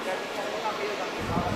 もう食べるだけさ。